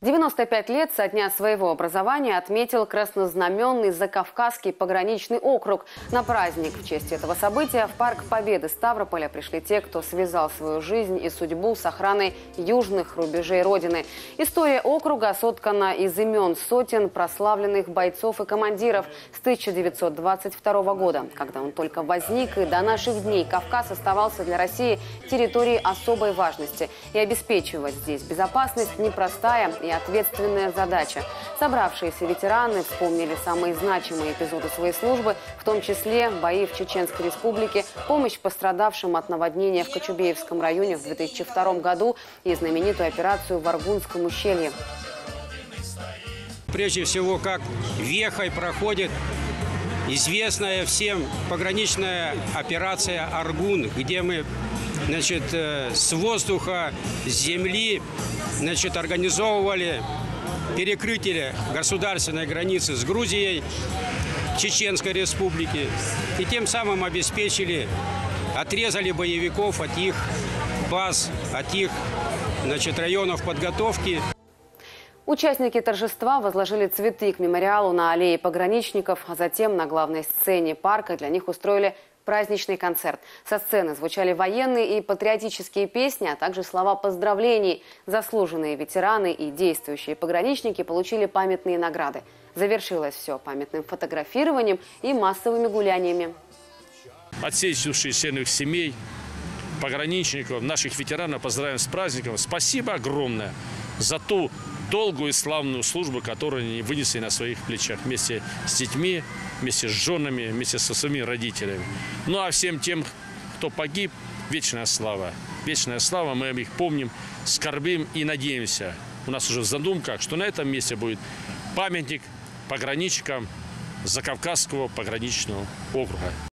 95 лет со дня своего образования отметил краснознаменный Закавказский пограничный округ. На праздник в честь этого события в Парк Победы Ставрополя пришли те, кто связал свою жизнь и судьбу с охраной южных рубежей Родины. История округа соткана из имен сотен прославленных бойцов и командиров с 1922 года, когда он только возник, и до наших дней Кавказ оставался для России территорией особой важности. И обеспечивать здесь безопасность непростая и ответственная задача. Собравшиеся ветераны вспомнили самые значимые эпизоды своей службы, в том числе бои в Чеченской Республике, помощь пострадавшим от наводнения в Кочубеевском районе в 2002 году и знаменитую операцию в Аргунском ущелье. Прежде всего, как вехой проходит известная всем пограничная операция «Аргун», где мы значит, э, с воздуха, с земли значит, организовывали перекрытие государственной границы с Грузией, Чеченской Республики, и тем самым обеспечили, отрезали боевиков от их баз, от их значит, районов подготовки. Участники торжества возложили цветы к мемориалу на аллее пограничников, а затем на главной сцене парка для них устроили праздничный концерт. Со сцены звучали военные и патриотические песни, а также слова поздравлений. Заслуженные ветераны и действующие пограничники получили памятные награды. Завершилось все памятным фотографированием и массовыми гуляниями. От всей членов семей, пограничников, наших ветеранов поздравляем с праздником. Спасибо огромное за ту долгую и славную службу, которую они вынесли на своих плечах вместе с детьми, вместе с женами, вместе со своими родителями. Ну а всем тем, кто погиб, вечная слава. Вечная слава, мы их помним, скорбим и надеемся. У нас уже в задумках, что на этом месте будет памятник пограничникам Закавказского пограничного округа.